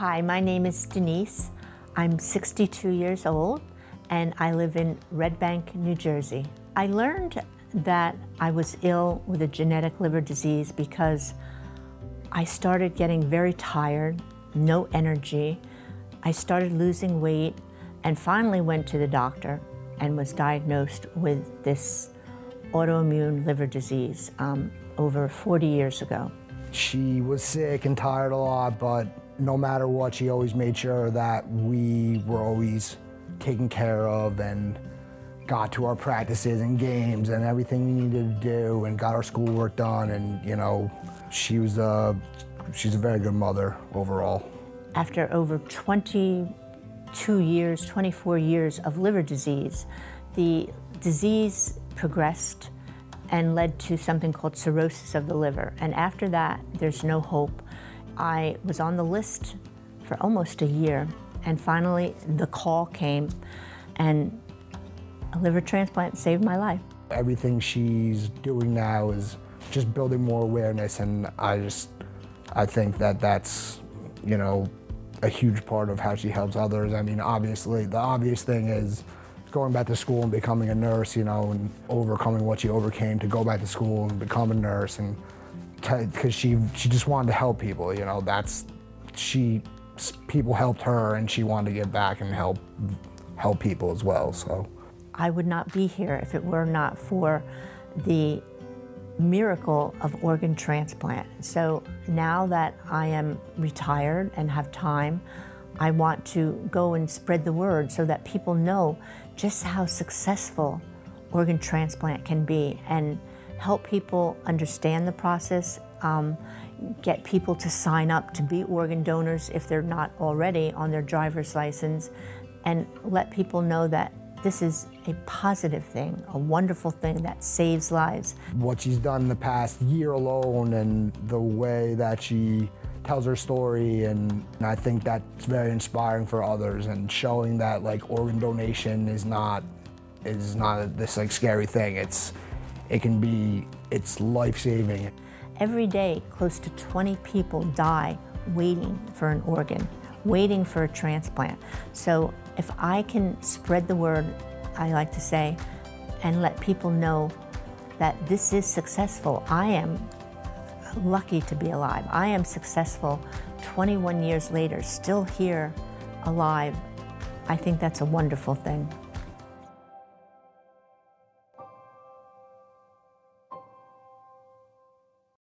Hi, my name is Denise. I'm 62 years old and I live in Red Bank, New Jersey. I learned that I was ill with a genetic liver disease because I started getting very tired, no energy. I started losing weight and finally went to the doctor and was diagnosed with this autoimmune liver disease um, over 40 years ago. She was sick and tired a lot, but no matter what, she always made sure that we were always taken care of and got to our practices and games and everything we needed to do and got our schoolwork done. And, you know, she was a, she's a very good mother overall. After over 22 years, 24 years of liver disease, the disease progressed and led to something called cirrhosis of the liver. And after that, there's no hope. I was on the list for almost a year, and finally the call came, and a liver transplant saved my life. Everything she's doing now is just building more awareness, and I just, I think that that's, you know, a huge part of how she helps others. I mean, obviously, the obvious thing is going back to school and becoming a nurse, you know, and overcoming what she overcame to go back to school and become a nurse and because she she just wanted to help people. You know, that's she people helped her, and she wanted to give back and help help people as well. So I would not be here if it were not for the miracle of organ transplant. So now that I am retired and have time, I want to go and spread the word so that people know just how successful organ transplant can be and help people understand the process, um, get people to sign up to be organ donors if they're not already on their driver's license, and let people know that this is a positive thing, a wonderful thing that saves lives. What she's done in the past year alone and the way that she tells her story and I think that's very inspiring for others and showing that like organ donation is not is not this like scary thing. It's it can be, it's life-saving. Every day, close to 20 people die waiting for an organ, waiting for a transplant. So if I can spread the word, I like to say, and let people know that this is successful. I am lucky to be alive. I am successful 21 years later, still here, alive. I think that's a wonderful thing.